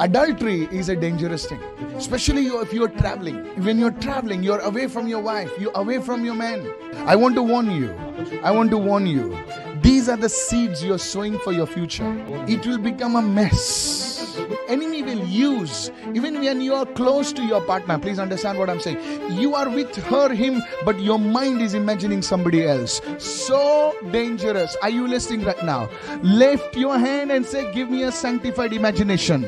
Adultery is a dangerous thing, especially if you're traveling. When you're traveling, you're away from your wife, you're away from your man. I want to warn you. I want to warn you. These are the seeds you're sowing for your future. It will become a mess. Enemy will use even when you are close to your partner. Please understand what I'm saying. You are with her, him, but your mind is imagining somebody else. So dangerous. Are you listening right now? Lift your hand and say, Give me a sanctified imagination.